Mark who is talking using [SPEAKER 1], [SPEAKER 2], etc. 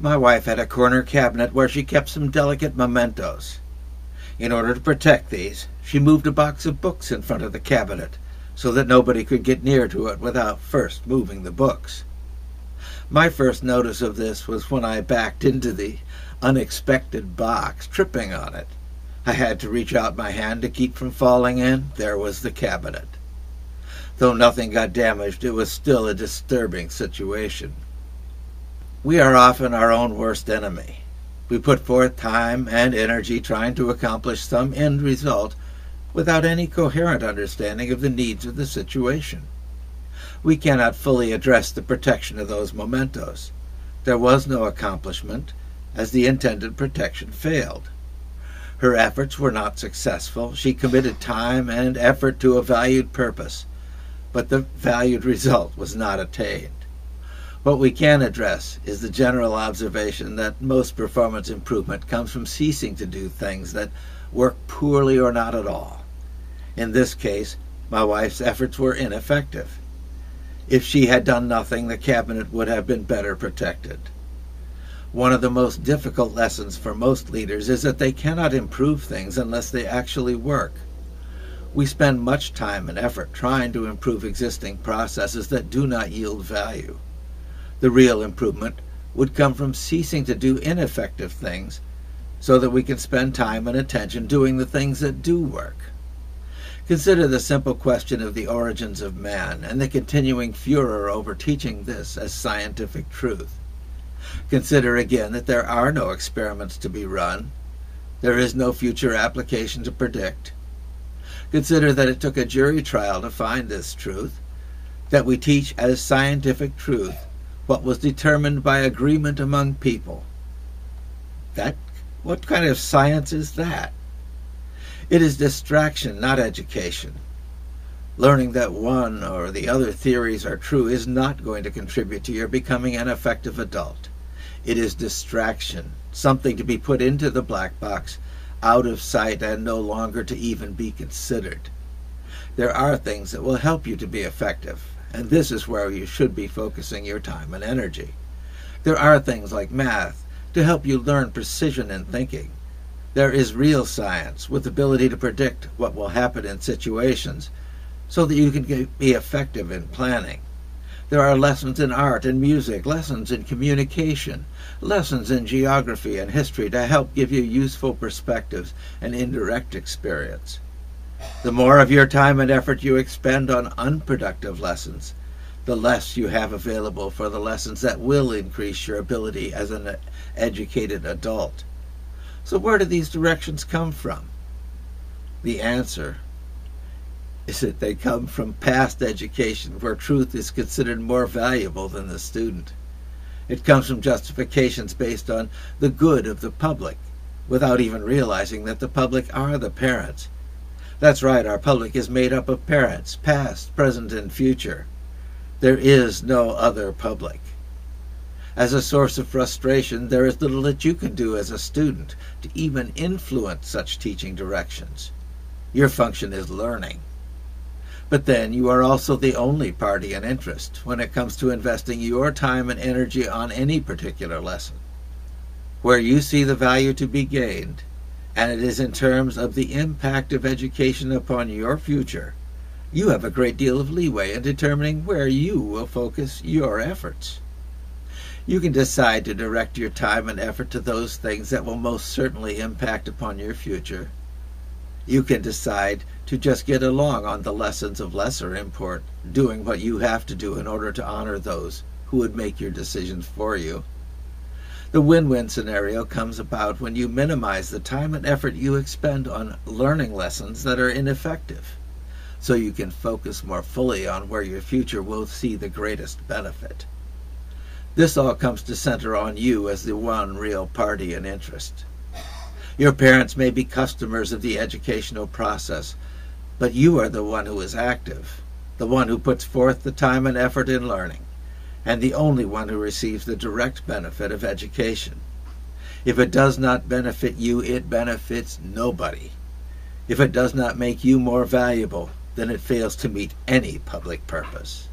[SPEAKER 1] My wife had a corner cabinet where she kept some delicate mementos. In order to protect these, she moved a box of books in front of the cabinet so that nobody could get near to it without first moving the books. My first notice of this was when I backed into the unexpected box, tripping on it. I had to reach out my hand to keep from falling in. There was the cabinet. Though nothing got damaged, it was still a disturbing situation. We are often our own worst enemy. We put forth time and energy trying to accomplish some end result without any coherent understanding of the needs of the situation. We cannot fully address the protection of those mementos. There was no accomplishment, as the intended protection failed. Her efforts were not successful. She committed time and effort to a valued purpose, but the valued result was not attained. What we can address is the general observation that most performance improvement comes from ceasing to do things that work poorly or not at all. In this case, my wife's efforts were ineffective. If she had done nothing, the cabinet would have been better protected. One of the most difficult lessons for most leaders is that they cannot improve things unless they actually work. We spend much time and effort trying to improve existing processes that do not yield value. The real improvement would come from ceasing to do ineffective things so that we can spend time and attention doing the things that do work. Consider the simple question of the origins of man and the continuing furor over teaching this as scientific truth. Consider again that there are no experiments to be run. There is no future application to predict. Consider that it took a jury trial to find this truth, that we teach as scientific truth what was determined by agreement among people. That what kind of science is that? It is distraction, not education. Learning that one or the other theories are true is not going to contribute to your becoming an effective adult. It is distraction, something to be put into the black box, out of sight and no longer to even be considered. There are things that will help you to be effective, and this is where you should be focusing your time and energy. There are things like math to help you learn precision in thinking. There is real science with ability to predict what will happen in situations so that you can be effective in planning. There are lessons in art and music, lessons in communication, lessons in geography and history to help give you useful perspectives and indirect experience. The more of your time and effort you expend on unproductive lessons, the less you have available for the lessons that will increase your ability as an educated adult. So, where do these directions come from? The answer is that they come from past education where truth is considered more valuable than the student. It comes from justifications based on the good of the public, without even realizing that the public are the parents that's right, our public is made up of parents, past, present, and future. There is no other public. As a source of frustration, there is little that you can do as a student to even influence such teaching directions. Your function is learning. But then you are also the only party in interest when it comes to investing your time and energy on any particular lesson. Where you see the value to be gained, and it is in terms of the impact of education upon your future. You have a great deal of leeway in determining where you will focus your efforts. You can decide to direct your time and effort to those things that will most certainly impact upon your future. You can decide to just get along on the lessons of lesser import, doing what you have to do in order to honor those who would make your decisions for you. The win win scenario comes about when you minimize the time and effort you expend on learning lessons that are ineffective, so you can focus more fully on where your future will see the greatest benefit. This all comes to center on you as the one real party in interest. Your parents may be customers of the educational process, but you are the one who is active, the one who puts forth the time and effort in learning and the only one who receives the direct benefit of education. If it does not benefit you, it benefits nobody. If it does not make you more valuable, then it fails to meet any public purpose.